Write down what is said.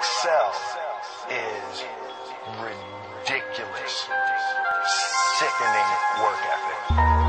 excel is ridiculous, sickening work ethic.